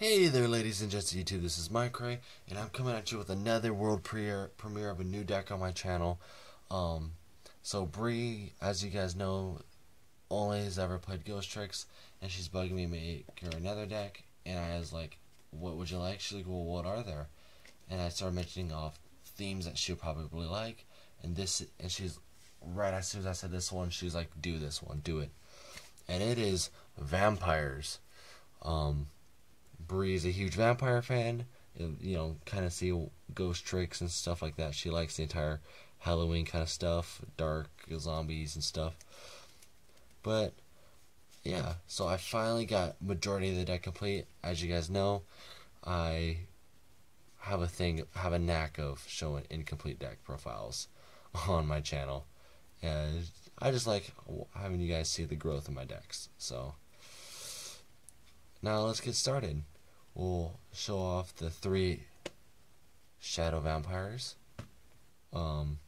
Hey there, ladies and gents of YouTube. This is Mike Ray, and I'm coming at you with another world premiere premiere of a new deck on my channel. Um, so Bree, as you guys know, only has ever played Ghostricks, and she's bugging me to make her another deck. And I was like, "What would you like?" She's like, "Well, what are there?" And I started mentioning off themes that she would probably like, and this, and she's right as soon as I said this one, she's like, "Do this one, do it," and it is vampires. Um, Bree's a huge vampire fan. You know, kind of see Ghostricks and stuff like that. She likes the entire Halloween kind of stuff, dark zombies and stuff. But yeah, so I finally got majority of the deck complete. As you guys know, I have a thing, have a knack of showing incomplete deck profiles on my channel, and I just like having you guys see the growth of my decks. So now let's get started. We'll show off the three shadow vampires. Um,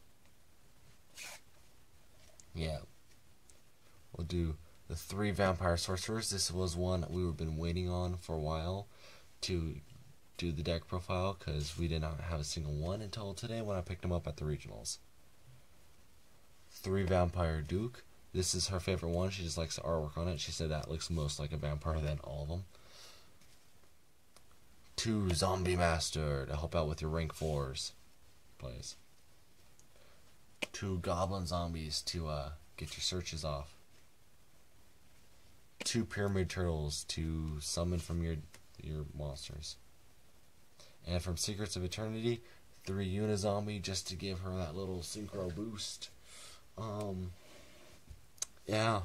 yeah, we'll do the three vampire sorcerers. This was one we have been waiting on for a while to do the deck profile because we did not have a single one until today when I picked them up at the regionals. Three vampire duke. This is her favorite one. She just likes the artwork on it. She said that looks most like a vampire than all of them. Two zombie master to help out with your rank fours plays. Two goblin zombies to uh, get your searches off. Two pyramid turtles to summon from your your monsters. And from Secrets of Eternity, three Unizombie just to give her that little synchro boost. Um, yeah.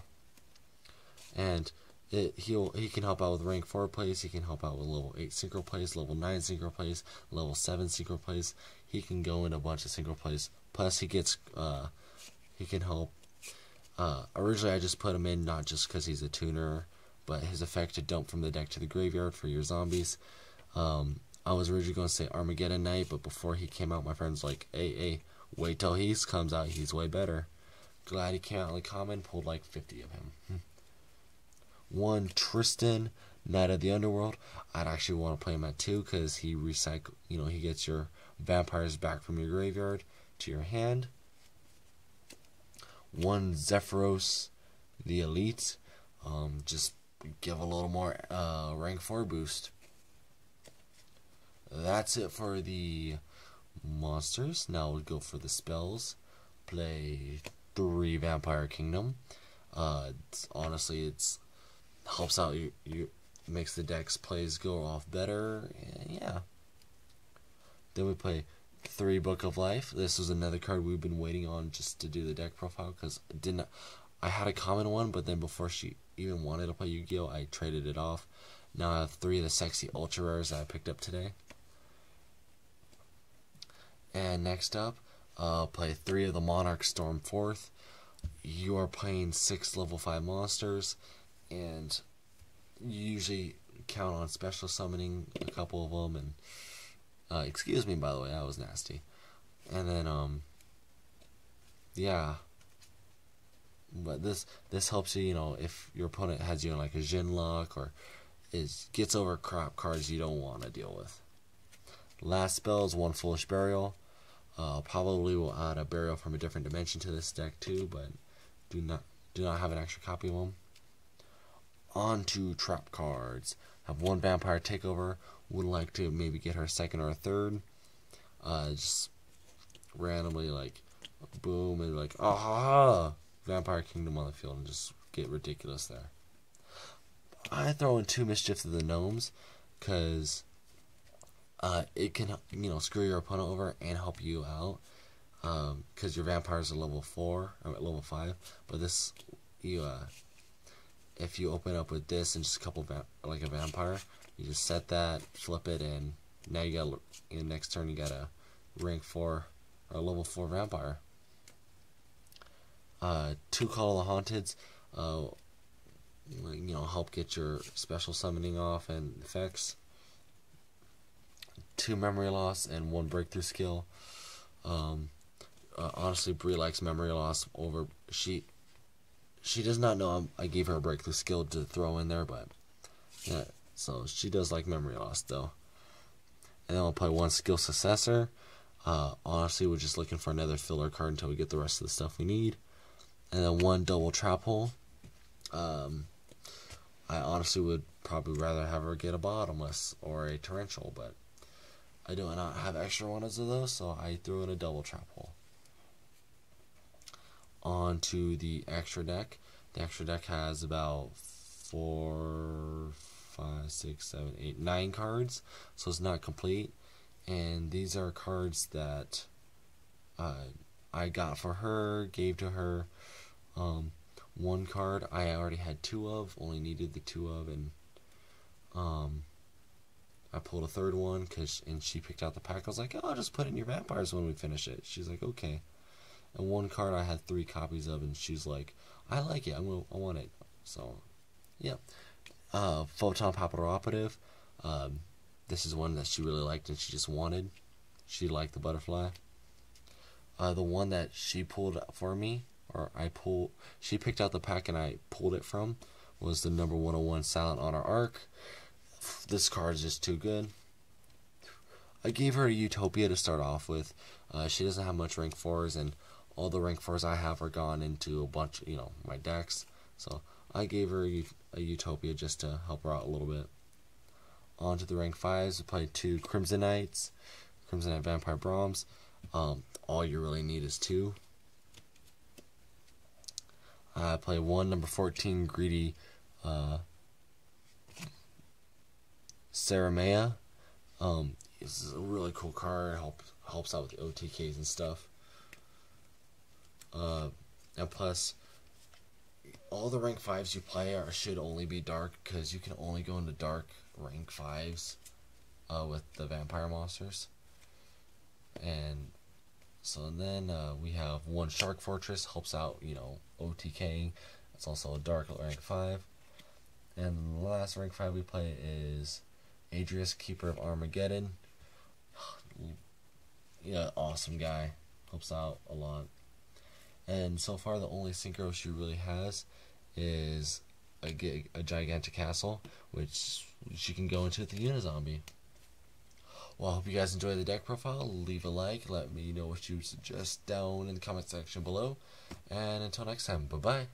And it, he'll he can help out with rank four plays. He can help out with level eight synchro plays, level nine synchro plays, level seven synchro plays. He can go in a bunch of synchro plays. Plus, he gets uh, he can help. Uh, originally, I just put him in not just because he's a tuner, but his effect to dump from the deck to the graveyard for your zombies. Um, I was originally going to say Armageddon Knight, but before he came out, my friend's like, "Hey, hey, wait till he comes out. He's way better." Glad he came out like common. Pulled like 50 of him. One Tristan, Knight of the Underworld. I'd actually want to play him at two because he recycle. You know, he gets your vampires back from your graveyard to your hand. One Zephyros, the Elite. Um, just give a little more uh, rank four boost. That's it for the monsters. Now we'll go for the spells. Play three Vampire Kingdom. Uh, it's, honestly, it's helps out you, you makes the deck's plays go off better. Yeah. Then we play three Book of Life. This was another card we've been waiting on just to do the deck profile because didn't I had a common one, but then before she even wanted to play Yu-Gi-Oh, I traded it off. Now I have three of the sexy ultra rares that I picked up today. And next up, uh, play three of the Monarch Stormforth. You are playing six level five monsters and you usually count on special summoning a couple of them and uh, excuse me by the way that was nasty. And then um yeah. But this this helps you you know if your opponent has you know like a Jin lock or is gets over crap cards you don't want to deal with. Last spell is one foolish burial. Uh, probably will add a burial from a different dimension to this deck too but do not do not have an extra copy of them onto trap cards. Have one vampire takeover. Would like to maybe get her second or a third. Uh, just randomly like boom and like aha vampire kingdom on the field and just get ridiculous there. I throw in two mischiefs of the gnomes because uh, it can you know screw your opponent over and help you out because um, your vampires are level four or at level five, but this you uh, if you open up with this and just a couple like a vampire, you just set that, flip it, and now you got in the next turn you got a rank four or level four vampire. Uh, two Call of the Haunteds, uh, you know, help get your special summoning off and effects. Two memory loss and one breakthrough skill. Um, uh, honestly, Bree likes memory loss over she she does not know I'm, i gave her a breakthrough skill to throw in there, but yeah, So she does like memory loss though. And then we'll play one skill successor. Uh, honestly, we're just looking for another filler card until we get the rest of the stuff we need. And then one double trap hole. Um, I honestly would probably rather have her get a bottomless or a torrential, but I do not have extra ones of those, so I threw in a double trap hole. On to the extra deck. The extra deck has about four, five, six, seven, eight, nine cards, so it's not complete. And these are cards that uh, I got for her, gave to her. Um, one card I already had two of, only needed the two of, and um, I pulled a third one because and she picked out the pack. I was like, oh, I'll just put in your vampires when we finish it. She's like, okay. And one card I had three copies of, and she's like, I like it. I'm gonna, I want it. So, yeah. Uh, Photon Papilloperative. Um, this is one that she really liked and she just wanted. She liked the butterfly. Uh, the one that she pulled for me or I pull she picked out the pack and I pulled it from was the number 101 Silent Honor ARK. This card is just too good. I gave her a Utopia to start off with. Uh, she doesn't have much rank 4s, and all the rank 4s I have are gone into a bunch, you know, my decks. So I gave her a, Utopia just to help her out a little bit. On to the rank 5s, we played two Crimson Knights, Crimson Knight Vampire Brahms. Um, all you really need is two. I play one number 14 greedy uh, Sarameya. Um, this is a really cool card. Help helps out with the OTKs and stuff. Uh, and plus, all the rank fives you play are should only be dark because you can only go into dark rank fives uh, with the vampire monsters. And so then uh, we have one Shark Fortress, helps out, you know, OTK. It's also a Dark rank 5. And the last rank 5 we play is Adreus, Keeper of Armageddon. yeah, awesome guy. Helps out a lot. And so far, the only synchro she really has is a, a gigantic castle, which she can go into with the Unizombie. Well, I hope you guys enjoy the deck profile. Leave a like. Let me know what you suggest down in the comment section below. And until next time, bye-bye.